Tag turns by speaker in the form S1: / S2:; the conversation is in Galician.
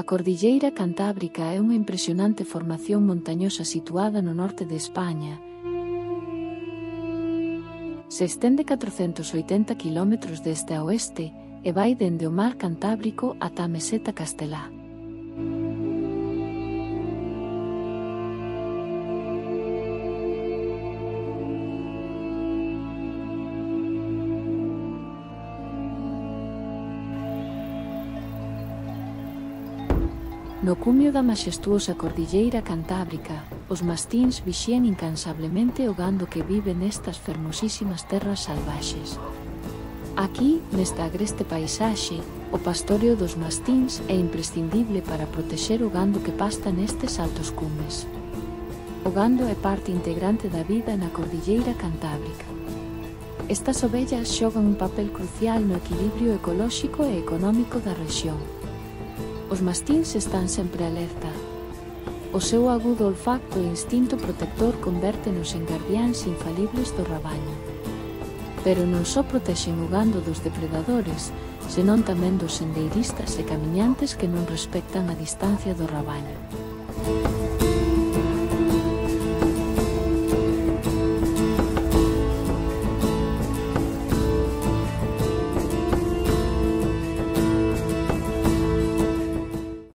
S1: A Cordilleira Cantábrica é unha impresionante formación montañosa situada no norte de España. Se estende 480 km deste a oeste e vai dende o mar Cantábrico ata a meseta castelá. No cumio da majestuosa cordilleira cantábrica, os mastíns vixían incansablemente o gando que vive nestas fermosísimas terras salvaxes. Aquí, nesta agreste paisaxe, o pastorio dos mastíns é imprescindible para protexer o gando que pasta nestes altos cumes. O gando é parte integrante da vida na cordilleira cantábrica. Estas ovellas xogan un papel crucial no equilibrio ecolóxico e económico da rexión. Os mastíns están sempre alerta. O seu agudo olfacto e instinto protector convértenos en guardiáns infalibles do rabaño. Pero non só protexen o gando dos depredadores, senón tamén dos sendeiristas e camiñantes que non respectan a distancia do rabaño.